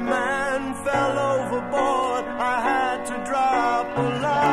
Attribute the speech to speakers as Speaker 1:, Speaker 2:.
Speaker 1: A man fell overboard. I had to drop a line.